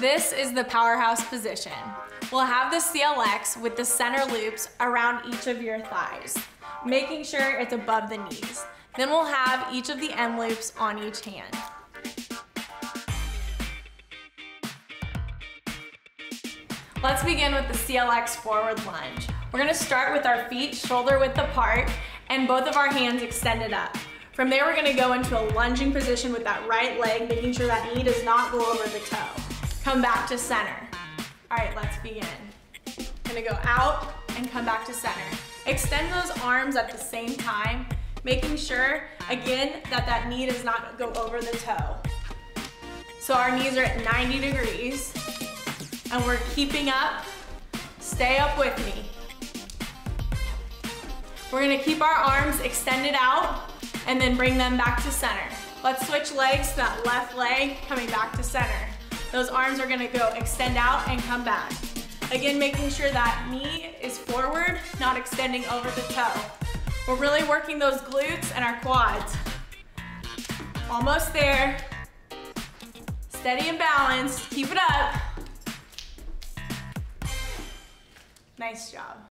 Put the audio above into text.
This is the powerhouse position. We'll have the CLX with the center loops around each of your thighs, making sure it's above the knees. Then we'll have each of the end loops on each hand. Let's begin with the CLX forward lunge. We're gonna start with our feet shoulder width apart and both of our hands extended up. From there, we're gonna go into a lunging position with that right leg, making sure that knee does not go over the toe. Come back to center. All right, let's begin. Gonna go out and come back to center. Extend those arms at the same time, making sure, again, that that knee does not go over the toe. So our knees are at 90 degrees, and we're keeping up. Stay up with me. We're gonna keep our arms extended out and then bring them back to center. Let's switch legs to that left leg coming back to center. Those arms are gonna go extend out and come back. Again, making sure that knee is forward, not extending over the toe. We're really working those glutes and our quads. Almost there. Steady and balanced, keep it up. Nice job.